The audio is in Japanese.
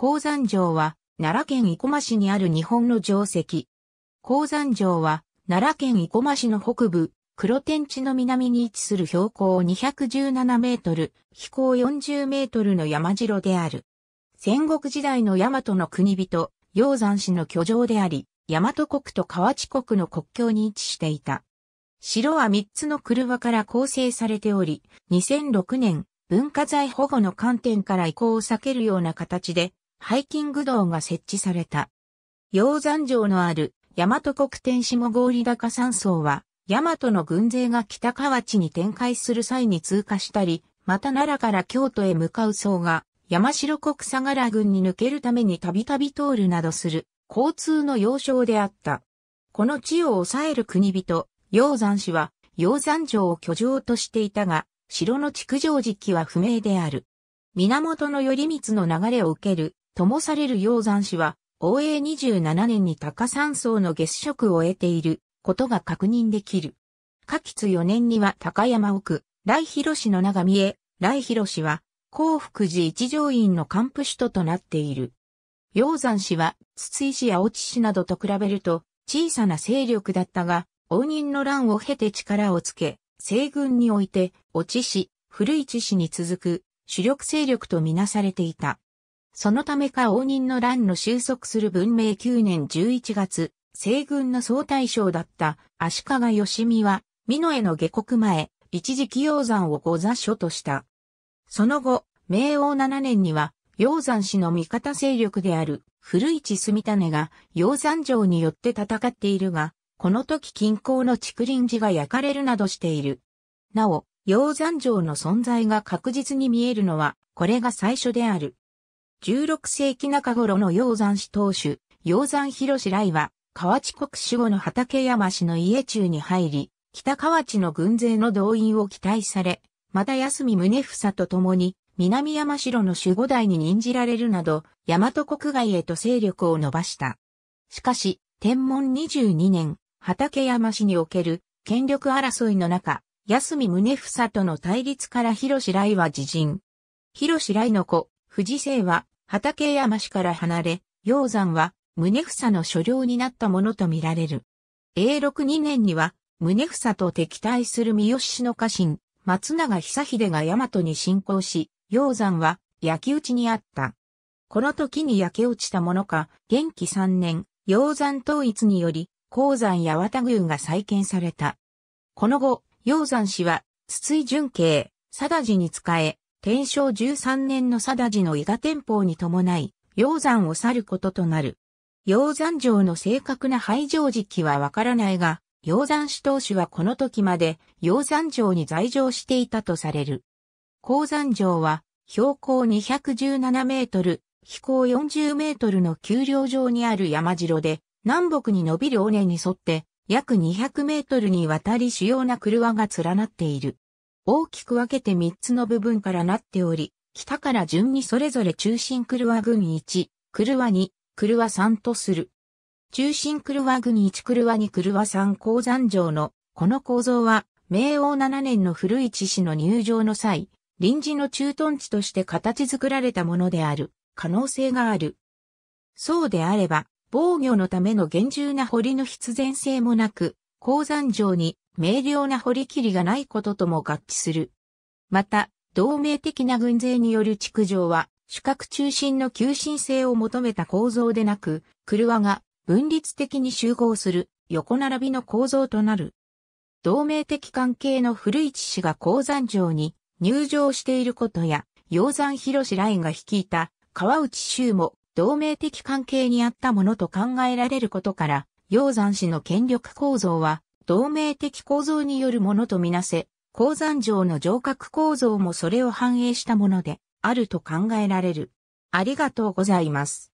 鉱山城は奈良県生駒市にある日本の城跡。鉱山城は奈良県生駒市の北部、黒天地の南に位置する標高217メートル、飛行40メートルの山城である。戦国時代の大和の国人、鷹山氏の居城であり、大和国と河内国の国境に位置していた。城は3つの車から構成されており、2006年、文化財保護の観点から移行を避けるような形で、ハイキング道が設置された。鷹山城のある大和国天下郡高山荘は、大和の軍勢が北河内に展開する際に通過したり、また奈良から京都へ向かう層が、山城国相良軍に抜けるためにたびたび通るなどする、交通の要衝であった。この地を抑える国人、鷹山氏は、鷹山城を居城としていたが、城の築城時期は不明である。源頼光の流れを受ける、ともされる鷹山氏は、応永27年に高山荘の月食を得ていることが確認できる。下吉4年には高山奥、来広氏の名が見え、来広氏は、幸福寺一条院の幹部首都となっている。鷹山氏は、筒井氏や落氏などと比べると、小さな勢力だったが、応仁の乱を経て力をつけ、西軍において、落ち氏、古市氏に続く主力勢力とみなされていた。そのためか応仁の乱の収束する文明9年11月、西軍の総大将だった足利義美は、美濃への下国前、一時期鷹山を御座所とした。その後、明王7年には、鷹山氏の味方勢力である古市住種が鷹山城によって戦っているが、この時近郊の竹林寺が焼かれるなどしている。なお、鷹山城の存在が確実に見えるのは、これが最初である。16世紀中頃の鷹山氏当主、鷹山広氏来は、河内国守護の畠山氏の家中に入り、北河内の軍勢の動員を期待され、また安見宗房と共に、南山城の守護代に任じられるなど、大和国外へと勢力を伸ばした。しかし、天文22年、畠山氏における権力争いの中、安見宗房との対立から広志来は自陣。広志来の子、藤生は、畠山氏から離れ、鷹山は、宗房の所領になったものとみられる。永禄2年には、宗房と敵対する三好氏の家臣、松永久秀が大和に侵攻し、鷹山は焼き討ちにあった。この時に焼け落ちたものか、元気3年、鷹山統一により、鉱山八幡宮が再建された。この後、鷹山氏は、筒井純慶、貞治に仕え、天正13年の貞治の伊賀天保に伴い、鷹山を去ることとなる。鷹山城の正確な廃城時期はわからないが、鷹山氏当主はこの時まで鷹山城に在城していたとされる。鉱山城は標高217メートル、飛行40メートルの丘陵上にある山城で、南北に伸びる尾根に沿って約200メートルにわたり主要な車が連なっている。大きく分けて3つの部分からなっており、北から順にそれぞれ中心車軍1、車2、車3とする。中心車軍1車2車3鉱山城のこの構造は、明王7年の古市市の入場の際、臨時の駐屯地として形作られたものである可能性がある。そうであれば、防御のための厳重な堀の必然性もなく、鉱山城に明瞭な堀切りがないこととも合致する。また、同盟的な軍勢による築城は、主角中心の急進性を求めた構造でなく、車が分立的に集合する横並びの構造となる。同盟的関係の古市氏が鉱山城に入城していることや、鷹山広志ラインが率いた川内州も同盟的関係にあったものと考えられることから、鷹山氏の権力構造は同盟的構造によるものとみなせ、鉱山城の城郭構造もそれを反映したものであると考えられる。ありがとうございます。